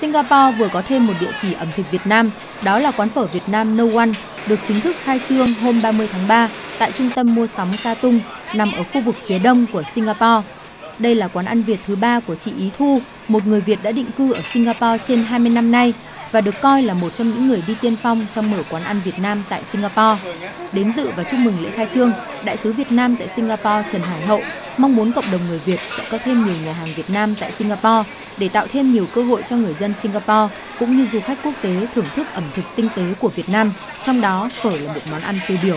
Singapore vừa có thêm một địa chỉ ẩm thực Việt Nam, đó là quán phở Việt Nam No One, được chính thức khai trương hôm 30 tháng 3 tại trung tâm mua sắm Katung, nằm ở khu vực phía đông của Singapore. Đây là quán ăn Việt thứ ba của chị Ý Thu, một người Việt đã định cư ở Singapore trên 20 năm nay và được coi là một trong những người đi tiên phong trong mở quán ăn Việt Nam tại Singapore. Đến dự và chúc mừng lễ khai trương, Đại sứ Việt Nam tại Singapore Trần Hải Hậu mong muốn cộng đồng người Việt sẽ có thêm nhiều nhà hàng Việt Nam tại Singapore để tạo thêm nhiều cơ hội cho người dân Singapore cũng như du khách quốc tế thưởng thức ẩm thực tinh tế của Việt Nam, trong đó phở là một món ăn tiêu biểu.